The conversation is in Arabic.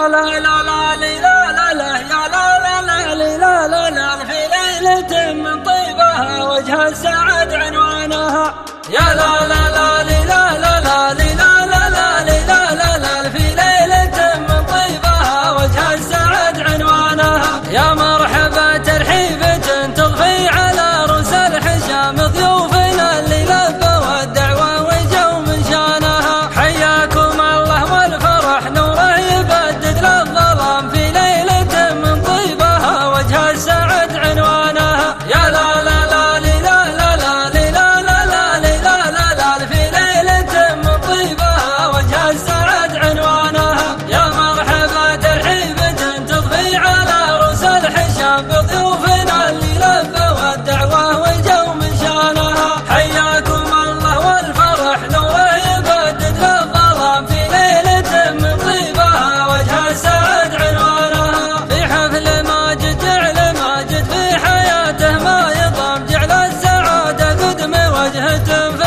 يا لا لا لا لا لا لا يا لا لا لا لا لا لا في ليلة من طيبها وجه السعد عنوانها يا لا لا لا لا لا لا لا لا لا لا لا لا في ليلة من طيبها وجه السعد عنوانها يا مرحبا قد